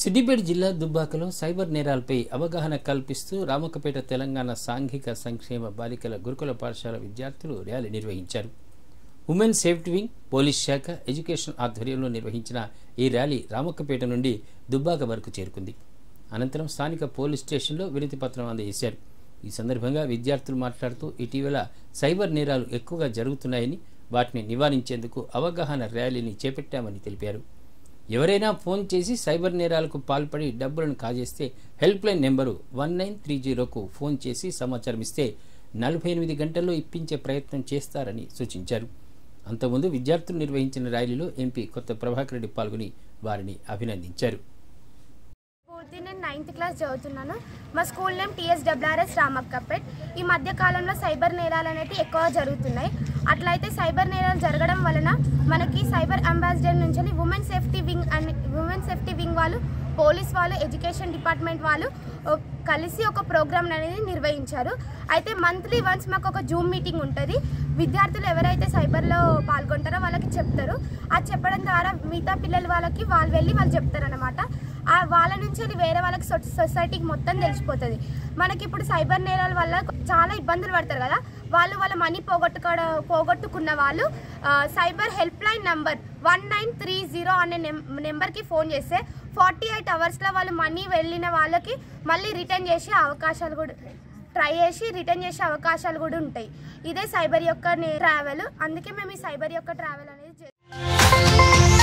సిద్దిపేట జిల్లా దుబ్బాకలో సైబర్ నేరాలపై అవగాహన కల్పిస్తూ రామకపేట తెలంగాణ సాంఘిక సంక్షేమ బాలికల గురుకుల పాఠశాల విద్యార్థులు ర్యాలీ నిర్వహించారు. ఉమెన్ సేఫ్టీ వింగ్ పోలీస్ శాఖ ఎడ్యుకేషన్ ఆధ్వర్యంలో నిర్వహించిన ఈ ర్యాలీ రామక్కపేట నుండి దుబ్బాక వరకు చేరుకుంది. అనంతరం స్థానిక పోలీస్ స్టేషన్లో వినతి పత్రం అందజేశారు. ఈ సందర్భంగా విద్యార్థులు మాట్లాడుతూ ఇటీవల సైబర్ నేరాలు ఎక్కువగా జరుగుతున్నాయని వాటిని నివారించేందుకు అవగాహన ర్యాలీని చేపట్టామని తెలిపారు. ఎవరైనా ఫోన్ చేసి సైబర్ నేరాలకు పాల్పడి డబ్బులను కాజేస్తే help line number one nine three జీరోకు phone చేసి సమాచారం ఇస్తే నలభై ఎనిమిది గంటల్లో ఇప్పించే ప్రయత్నం చేస్తారని సూచించారు. అంతకుముందు విద్యార్థులు నిర్వహించిన ర్యాలీలో ఎంపీ కొత్త ప్రభాకర్ రెడ్డి పాల్గొని వారిని అభినందించారు. నేను నైన్త్ క్లాస్ చదువుతున్నాను. మా school name TS WRS Ramakkapet ఈ మధ్య కాలంలో సైబర్ నేరాలు అనేవి ఎక్కువ జరుగుతున్నాయి. అట్లయితే సైబర్ నేరాలు జరగడం వలన మనకి సైబర్ అంబాసిడర్ నుంచి ఉమెన్ సేఫ్టీ వింగ్ అని ఉమెన్ సేఫ్టీ వింగ్ వాళ్ళు పోలీస్ వాళ్ళు ఎడ్యుకేషన్ డిపార్ట్మెంట్ వాళ్ళు కలిసి ఒక ప్రోగ్రామ్ అనేది నిర్వహించారు. అయితే మంత్లీ వన్స్ మాకు ఒక జూమ్ మీటింగ్ ఉంటుంది. విద్యార్థులు ఎవరైతే సైబర్లో పాల్గొంటారో వాళ్ళకి చెప్తారు. అది చెప్పడం ద్వారా మిగతా పిల్లల వాళ్ళకి వాళ్ళు వెళ్ళి వాళ్ళు చెప్తారనమాట ఆ వాళ్ళ నుంచి అది వేరే వాళ్ళకి సొ- సొసైటీకి మొత్తం తెలిసిపోతుంది. మనకి ఇప్పుడు సైబర్ నేరాల వల్ల చాలా ఇబ్బందులు పడతారు కదా. వాళ్ళు వాళ్ళ మనీ పోగొట్టుకోవడం పోగొట్టుకున్న వాళ్ళు cyber help line number one nine three zero అనే నెంబర్కి ఫోన్ చేస్తే ఫార్టీ ఎయిట్ అవర్స్లో వాళ్ళు మనీ వెళ్ళిన వాళ్ళకి మళ్ళీ రిటర్న్ చేసే అవకాశాలు కూడా ట్రై చేసి రిటర్న్ చేసే అవకాశాలు కూడా ఉంటాయి. ఇదే సైబర్ యొక్క ట్రావెల్ అందుకే మేము ఈ సైబర్ యొక్క ట్రావెల్ అనేది చే-